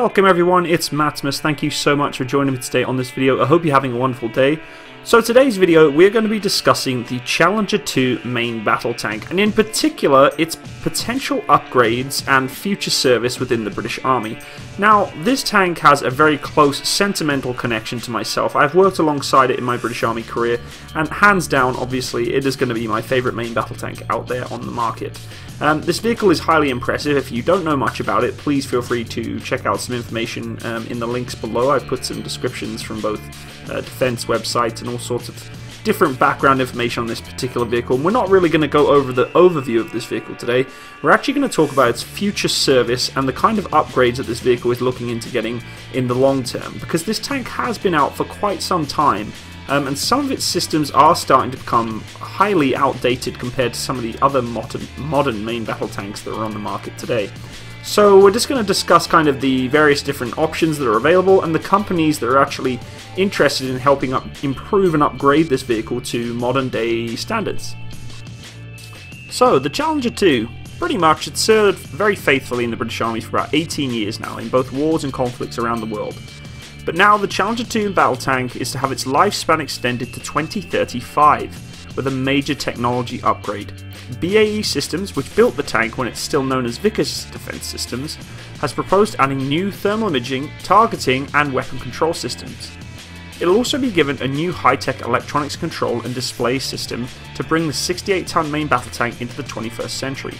Welcome everyone, it's Matsimus. Thank you so much for joining me today on this video. I hope you're having a wonderful day. So today's video, we're going to be discussing the Challenger 2 main battle tank, and in particular, its potential upgrades and future service within the British Army. Now, this tank has a very close sentimental connection to myself. I've worked alongside it in my British Army career, and hands down, obviously, it is going to be my favourite main battle tank out there on the market. Um, this vehicle is highly impressive. If you don't know much about it, please feel free to check out some information um, in the links below. I've put some descriptions from both uh, defense websites and all sorts of different background information on this particular vehicle. And we're not really going to go over the overview of this vehicle today. We're actually going to talk about its future service and the kind of upgrades that this vehicle is looking into getting in the long term. Because this tank has been out for quite some time um, and some of its systems are starting to become highly outdated compared to some of the other modern, modern main battle tanks that are on the market today. So we're just going to discuss kind of the various different options that are available and the companies that are actually interested in helping up improve and upgrade this vehicle to modern day standards. So the Challenger 2, pretty much it's served very faithfully in the British Army for about 18 years now in both wars and conflicts around the world. But now the Challenger 2 battle tank is to have its lifespan extended to 2035 with a major technology upgrade. BAE Systems, which built the tank when it's still known as Vickers Defence Systems, has proposed adding new thermal imaging, targeting, and weapon control systems. It'll also be given a new high-tech electronics control and display system to bring the 68-ton main battle tank into the 21st century,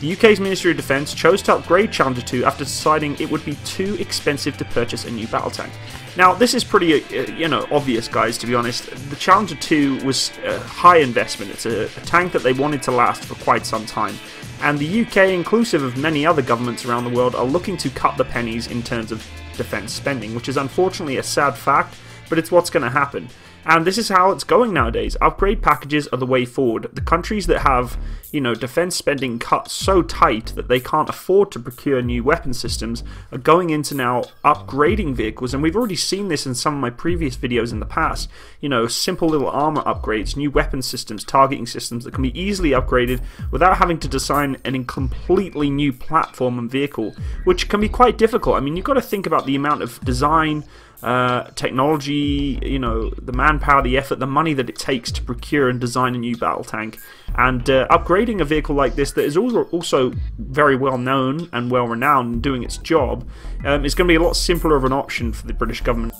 the UK's Ministry of Defence chose to upgrade Challenger 2 after deciding it would be too expensive to purchase a new battle tank. Now, this is pretty, uh, you know, obvious, guys, to be honest. The Challenger 2 was a high investment. It's a, a tank that they wanted to last for quite some time. And the UK, inclusive of many other governments around the world, are looking to cut the pennies in terms of defence spending, which is unfortunately a sad fact, but it's what's going to happen. And this is how it's going nowadays. Upgrade packages are the way forward. The countries that have, you know, defense spending cut so tight that they can't afford to procure new weapon systems are going into now upgrading vehicles. And we've already seen this in some of my previous videos in the past. You know, simple little armor upgrades, new weapon systems, targeting systems that can be easily upgraded without having to design an completely new platform and vehicle, which can be quite difficult. I mean, you've got to think about the amount of design, uh, technology, you know, the manpower, the effort, the money that it takes to procure and design a new battle tank. And uh, upgrading a vehicle like this that is also very well known and well renowned in doing its job um, is going to be a lot simpler of an option for the British government.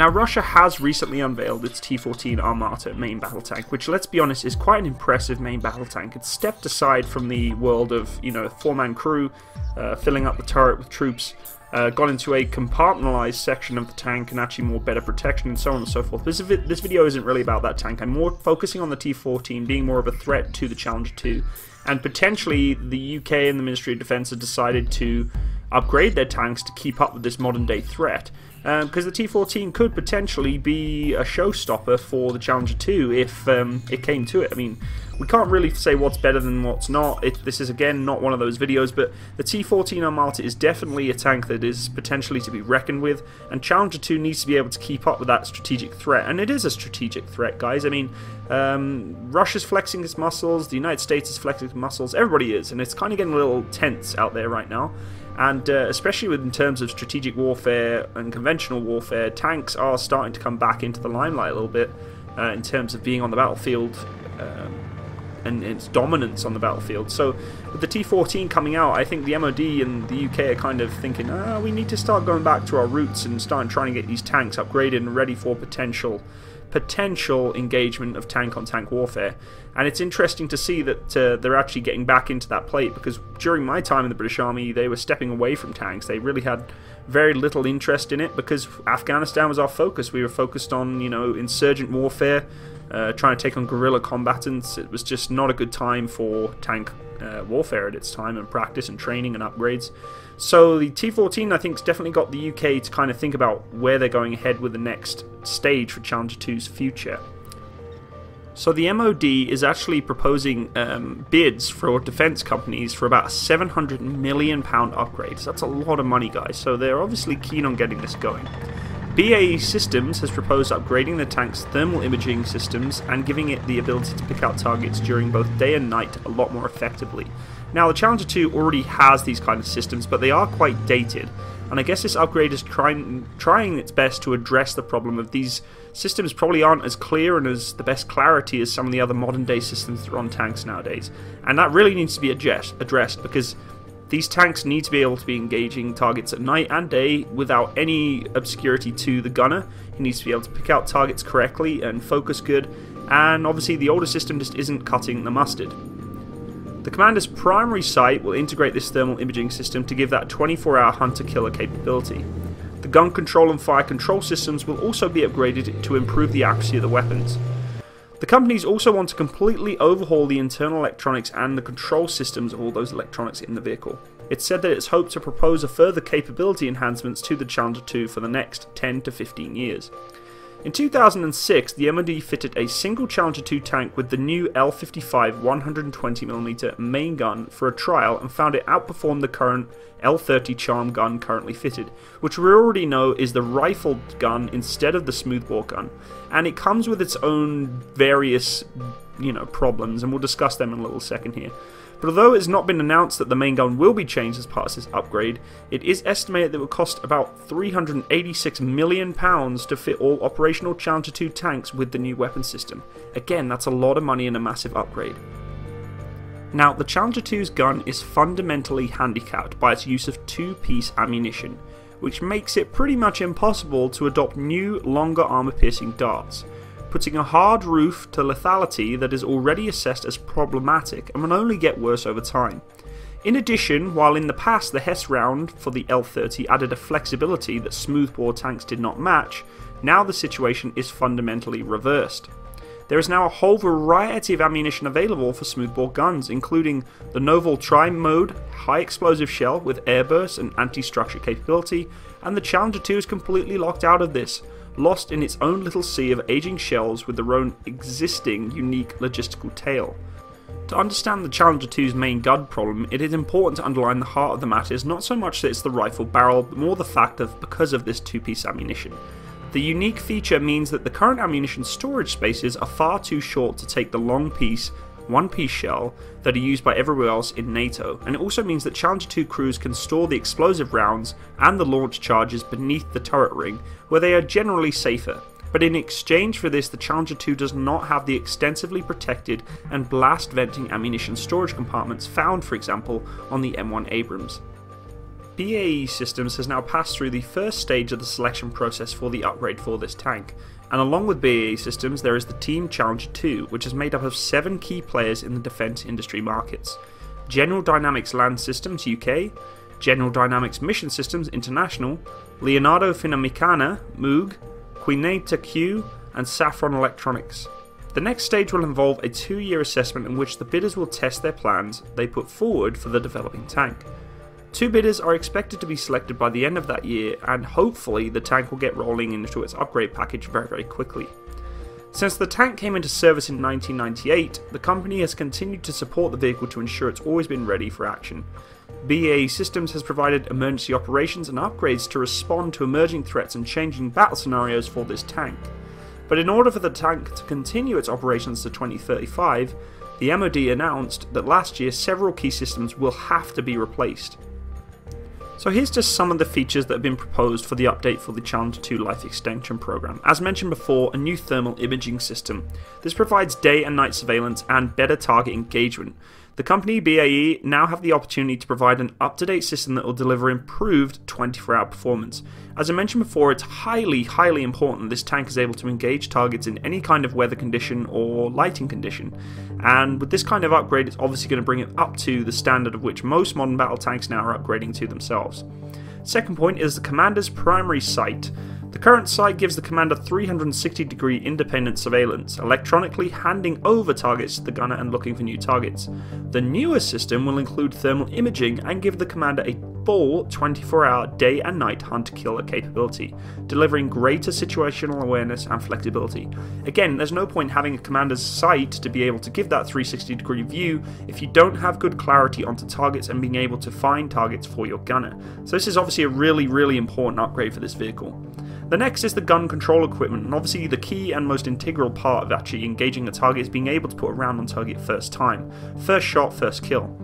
Now, Russia has recently unveiled its T-14 Armata main battle tank, which, let's be honest, is quite an impressive main battle tank. It's stepped aside from the world of, you know, four-man crew, uh, filling up the turret with troops, uh, got into a compartmentalized section of the tank and actually more better protection and so on and so forth. This, this video isn't really about that tank. I'm more focusing on the T-14 being more of a threat to the Challenger 2 and potentially the UK and the Ministry of Defence have decided to upgrade their tanks to keep up with this modern day threat because um, the T14 could potentially be a showstopper for the Challenger 2 if um, it came to it. I mean, we can't really say what's better than what's not. It, this is again not one of those videos, but the T14 on Armata is definitely a tank that is potentially to be reckoned with, and Challenger 2 needs to be able to keep up with that strategic threat. And it is a strategic threat, guys. I mean, um, Russia's flexing its muscles, the United States is flexing its muscles, everybody is, and it's kind of getting a little tense out there right now and uh, especially in terms of strategic warfare and conventional warfare, tanks are starting to come back into the limelight a little bit uh, in terms of being on the battlefield um, and its dominance on the battlefield. So with the T14 coming out, I think the MOD and the UK are kind of thinking, ah, we need to start going back to our roots and start trying to get these tanks upgraded and ready for potential potential engagement of tank on tank warfare. And it's interesting to see that uh, they're actually getting back into that plate because during my time in the British Army, they were stepping away from tanks. They really had very little interest in it because Afghanistan was our focus. We were focused on, you know, insurgent warfare, uh, trying to take on guerrilla combatants. It was just not a good time for tank uh, warfare at its time and practice and training and upgrades. So the T14 I think has definitely got the UK to kind of think about where they're going ahead with the next stage for Challenger 2's future. So the MOD is actually proposing um, bids for defence companies for about a 700 million pound upgrade. So that's a lot of money, guys. So they're obviously keen on getting this going. BAE Systems has proposed upgrading the tank's thermal imaging systems and giving it the ability to pick out targets during both day and night a lot more effectively. Now, the Challenger 2 already has these kind of systems, but they are quite dated, and I guess this upgrade is trying trying its best to address the problem of these systems probably aren't as clear and as the best clarity as some of the other modern day systems that are on tanks nowadays. And that really needs to be addressed, addressed because these tanks need to be able to be engaging targets at night and day without any obscurity to the gunner. He needs to be able to pick out targets correctly and focus good, and obviously the older system just isn't cutting the mustard. The commander's primary sight will integrate this thermal imaging system to give that 24 hour hunter killer capability. The gun control and fire control systems will also be upgraded to improve the accuracy of the weapons. The companies also want to completely overhaul the internal electronics and the control systems of all those electronics in the vehicle. It's said that it's hoped to propose a further capability enhancements to the Challenger 2 for the next 10 to 15 years. In 2006, the MOD fitted a single Challenger 2 tank with the new L55 120mm main gun for a trial and found it outperformed the current L30 Charm gun currently fitted, which we already know is the rifled gun instead of the smoothbore gun, and it comes with its own various, you know, problems, and we'll discuss them in a little second here. But although it has not been announced that the main gun will be changed as part of this upgrade, it is estimated that it will cost about £386 million to fit all operational Challenger 2 tanks with the new weapon system. Again, that's a lot of money and a massive upgrade. Now, the Challenger 2's gun is fundamentally handicapped by its use of two-piece ammunition, which makes it pretty much impossible to adopt new, longer armor-piercing darts putting a hard roof to lethality that is already assessed as problematic and will only get worse over time. In addition, while in the past the HESH round for the L30 added a flexibility that smoothbore tanks did not match, now the situation is fundamentally reversed. There is now a whole variety of ammunition available for smoothbore guns, including the Novel Tri-Mode high explosive shell with airburst and anti-structure capability, and the Challenger 2 is completely locked out of this, lost in its own little sea of aging shells with their own existing unique logistical tail. To understand the Challenger 2's main gun problem, it is important to underline the heart of the matter is not so much that it's the rifle barrel, but more the fact of because of this two-piece ammunition. The unique feature means that the current ammunition storage spaces are far too short to take the long piece one piece shell that are used by everywhere else in NATO, and it also means that Challenger 2 crews can store the explosive rounds and the launch charges beneath the turret ring, where they are generally safer. But in exchange for this, the Challenger 2 does not have the extensively protected and blast venting ammunition storage compartments found, for example, on the M1 Abrams. BAE Systems has now passed through the first stage of the selection process for the upgrade for this tank, and along with BAE Systems, there is the Team Challenger 2, which is made up of seven key players in the defence industry markets General Dynamics Land Systems UK, General Dynamics Mission Systems International, Leonardo Finmeccanica, Moog, QinetiQ, and Safran Electronics. The next stage will involve a two year assessment in which the bidders will test their plans they put forward for the developing tank. Two bidders are expected to be selected by the end of that year, and hopefully the tank will get rolling into its upgrade package very, very quickly. Since the tank came into service in 1998, the company has continued to support the vehicle to ensure it's always been ready for action. BAE Systems has provided emergency operations and upgrades to respond to emerging threats and changing battle scenarios for this tank. But in order for the tank to continue its operations to 2035, the MOD announced that last year several key systems will have to be replaced. So here's just some of the features that have been proposed for the update for the Challenger 2 Life Extension program. As mentioned before, a new thermal imaging system. This provides day and night surveillance and better target engagement. The company BAE now have the opportunity to provide an up to date system that will deliver improved 24 hour performance. As I mentioned before, it's highly, highly important this tank is able to engage targets in any kind of weather condition or lighting condition. And with this kind of upgrade, it's obviously going to bring it up to the standard of which most modern battle tanks now are upgrading to themselves. Second point is the commander's primary sight. The current sight gives the commander 360 degree independent surveillance, electronically handing over targets to the gunner and looking for new targets. The newer system will include thermal imaging and give the commander a full 24 hour day and night hunt killer capability, delivering greater situational awareness and flexibility. Again, there's no point having a commander's sight to be able to give that 360 degree view if you don't have good clarity onto targets and being able to find targets for your gunner. So, this is obviously a really, really important upgrade for this vehicle. The next is the gun control equipment, and obviously the key and most integral part of actually engaging a target is being able to put a round on target first time. First shot, first kill.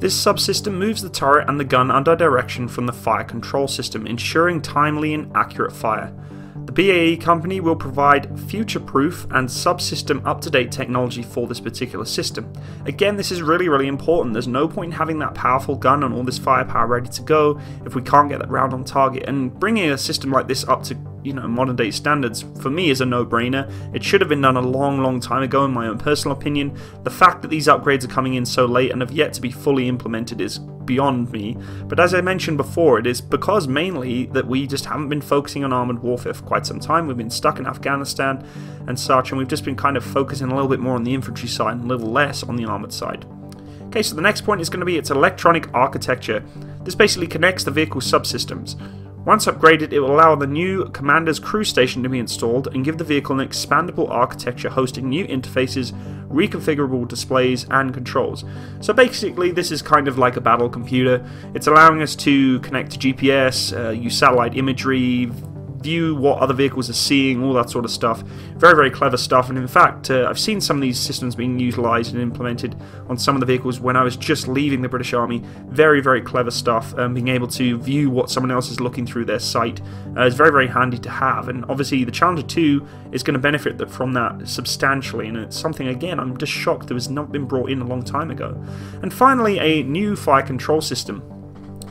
This subsystem moves the turret and the gun under direction from the fire control system, ensuring timely and accurate fire. The BAE company will provide future-proof and subsystem up-to-date technology for this particular system. Again, this is really, really important. There's no point in having that powerful gun and all this firepower ready to go if we can't get that round on target. And bringing a system like this up to you know modern day standards for me is a no-brainer. It should have been done a long, long time ago, in my own personal opinion. The fact that these upgrades are coming in so late and have yet to be fully implemented is beyond me. But as I mentioned before, it is because mainly that we just haven't been focusing on armored warfare for quite some time. We've been stuck in Afghanistan and such, and we've just been kind of focusing a little bit more on the infantry side and a little less on the armored side. Okay, so the next point is going to be its electronic architecture. This basically connects the vehicle subsystems. Once upgraded, it will allow the new Commander's crew station to be installed and give the vehicle an expandable architecture hosting new interfaces, reconfigurable displays, and controls. So basically, this is kind of like a battle computer. It's allowing us to connect to GPS, uh, use satellite imagery, view what other vehicles are seeing, all that sort of stuff. Very, very clever stuff. And in fact, uh, I've seen some of these systems being utilized and implemented on some of the vehicles when I was just leaving the British Army. Very, very clever stuff. Um, being able to view what someone else is looking through their sight uh, is very, very handy to have. And obviously, the Challenger 2 is going to benefit from that substantially. And it's something, again, I'm just shocked that has not been brought in a long time ago. And finally, a new fire control system.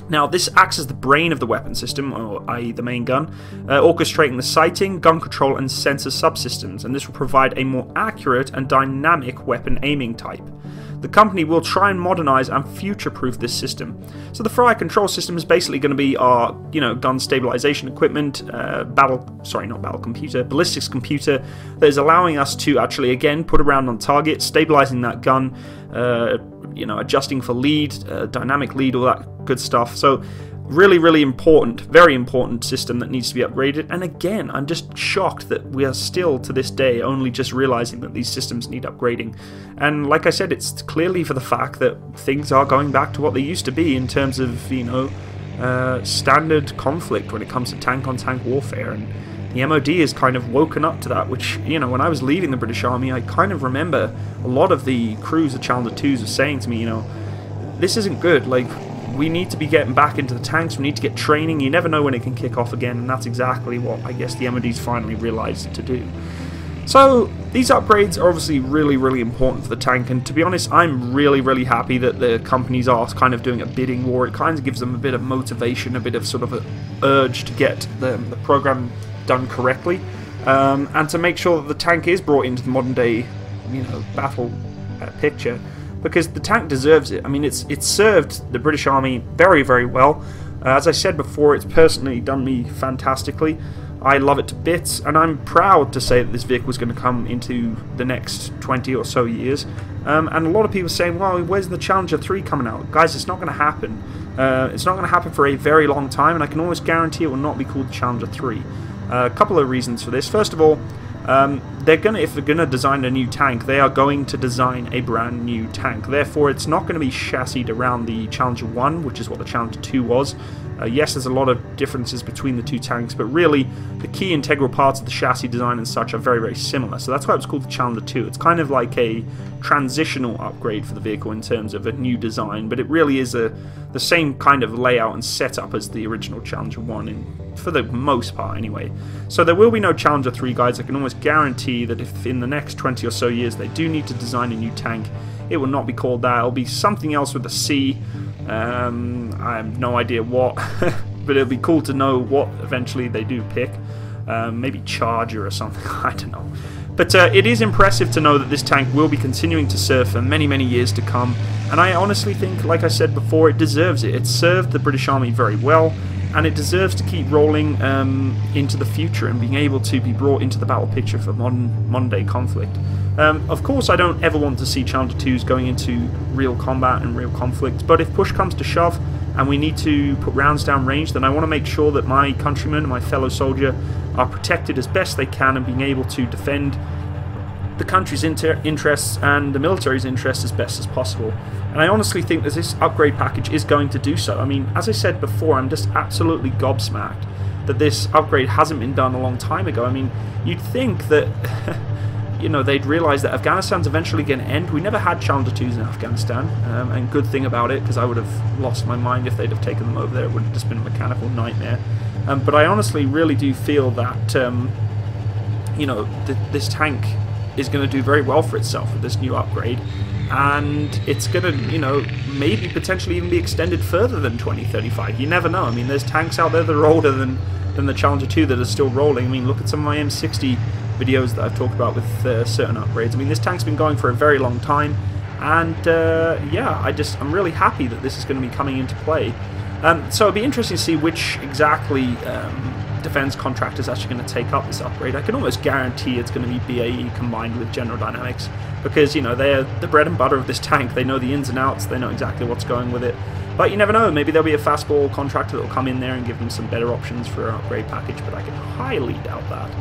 Now, this acts as the brain of the weapon system, or i.e. the main gun, uh, orchestrating the sighting, gun control, and sensor subsystems, and this will provide a more accurate and dynamic weapon aiming type. The company will try and modernize and future-proof this system. So the fire control system is basically going to be our, you know, gun stabilization equipment, uh, battle, sorry, not battle computer, ballistics computer that is allowing us to actually again put around on target, stabilizing that gun, uh, you know, adjusting for lead, uh, dynamic lead, all that good stuff. So really, really important, very important system that needs to be upgraded. And again, I'm just shocked that we are still to this day only just realizing that these systems need upgrading. And like I said, it's clearly for the fact that things are going back to what they used to be in terms of, you know, uh, standard conflict when it comes to tank on tank warfare. And the MOD has kind of woken up to that, which, you know, when I was leaving the British Army, I kind of remember a lot of the crews of Challenger 2s were saying to me, you know, this isn't good. Like, we need to be getting back into the tanks, we need to get training, you never know when it can kick off again, and that's exactly what I guess the MOD's finally realised to do. So, these upgrades are obviously really, really important for the tank, and to be honest, I'm really, really happy that the companies are kind of doing a bidding war. It kind of gives them a bit of motivation, a bit of sort of an urge to get the, the program done correctly, um, and to make sure that the tank is brought into the modern day, you know, battle uh, picture because the tank deserves it. I mean, it's it's served the British Army very, very well. Uh, as I said before, it's personally done me fantastically. I love it to bits, and I'm proud to say that this vehicle is going to come into the next 20 or so years. Um, and a lot of people saying, well, where's the Challenger 3 coming out? Guys, it's not going to happen. Uh, it's not going to happen for a very long time, and I can almost guarantee it will not be called Challenger 3. A couple of reasons for this. First of all, um, they're gonna if they're gonna design a new tank, they are going to design a brand new tank. Therefore, it's not going to be chassised around the Challenger 1, which is what the Challenger 2 was. Uh, yes, there's a lot of differences between the two tanks, but really the key integral parts of the chassis design and such are very, very similar. So that's why it's called the Challenger 2. It's kind of like a transitional upgrade for the vehicle in terms of a new design, but it really is a the same kind of layout and setup as the original Challenger 1 in, for the most part anyway. So there will be no Challenger 3 guys. I can almost guarantee that if in the next 20 or so years they do need to design a new tank, it will not be called that. It'll be something else with a C. Um, I have no idea what, but it'll be cool to know what eventually they do pick. Um, maybe Charger or something. I don't know. But uh, it is impressive to know that this tank will be continuing to serve for many, many years to come. And I honestly think, like I said before, it deserves it. It served the British Army very well, and it deserves to keep rolling um, into the future and being able to be brought into the battle picture for modern, modern day conflict. Um, of course, I don't ever want to see Challenger 2s going into real combat and real conflict, but if push comes to shove, and we need to put rounds down range, then I want to make sure that my countrymen, my fellow soldier, are protected as best they can and being able to defend the country's inter interests and the military's interests as best as possible. And I honestly think that this upgrade package is going to do so. I mean, as I said before, I'm just absolutely gobsmacked that this upgrade hasn't been done a long time ago. I mean, you'd think that you know, they'd realise that Afghanistan's eventually going to end. We never had Challenger 2s in Afghanistan, um, and good thing about it, because I would have lost my mind if they'd have taken them over there. It would have just been a mechanical nightmare. Um, but I honestly really do feel that, um, you know, th this tank is going to do very well for itself with this new upgrade. And it's going to, you know, maybe potentially even be extended further than 2035. You never know. I mean, there's tanks out there that are older than, than the Challenger 2 that are still rolling. I mean, look at some of my M60 videos that I've talked about with uh, certain upgrades. I mean, this tank's been going for a very long time, and uh, yeah, I just I'm really happy that this is going to be coming into play. Um, so it'll be interesting to see which exactly um, defense contractors actually going to take up this upgrade. I can almost guarantee it's going to be BAE combined with General Dynamics because you know they're the bread and butter of this tank. They know the ins and outs. They know exactly what's going with it. But you never know. Maybe there'll be a fastball contractor that will come in there and give them some better options for an upgrade package. But I can highly doubt that.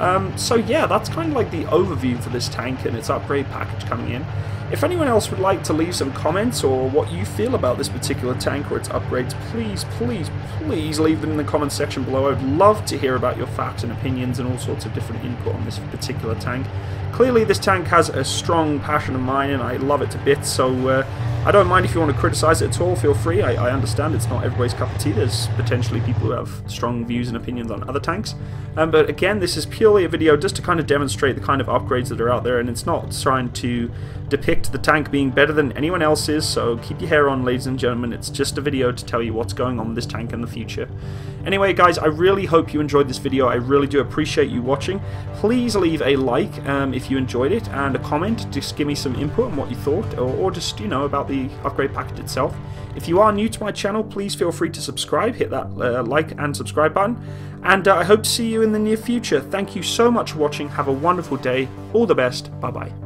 Um, so yeah, that's kind of like the overview for this tank and its upgrade package coming in. If anyone else would like to leave some comments or what you feel about this particular tank or its upgrades, please, please, please leave them in the comments section below. I'd love to hear about your facts and opinions and all sorts of different input on this particular tank. Clearly this tank has a strong passion of mine and I love it to bits, so uh, I don't mind if you want to criticise it at all, feel free. I, I, understand it's not everybody's cup of tea. There's potentially people who have strong views and opinions on other tanks. Um, but again, this is purely a video just to kind of demonstrate the kind of upgrades that are out there, and it's not trying to depict the tank being better than anyone else's, so keep your hair on, ladies and gentlemen. It's just a video to tell you what's going on with this tank in the future. Anyway, guys, I really hope you enjoyed this video. I really do appreciate you watching. Please leave a like um, if you enjoyed it, and a comment. Just give me some input on what you thought, or, or just, you know, about the upgrade package itself. If you are new to my channel, please feel free to subscribe, hit that uh, like and subscribe button, and uh, I hope to see you in the near future. Thank you so much for watching, have a wonderful day, all the best, bye bye.